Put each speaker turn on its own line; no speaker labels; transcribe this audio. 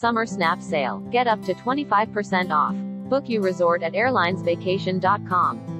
Summer Snap Sale. Get up to 25% off. Book your resort at airlinesvacation.com.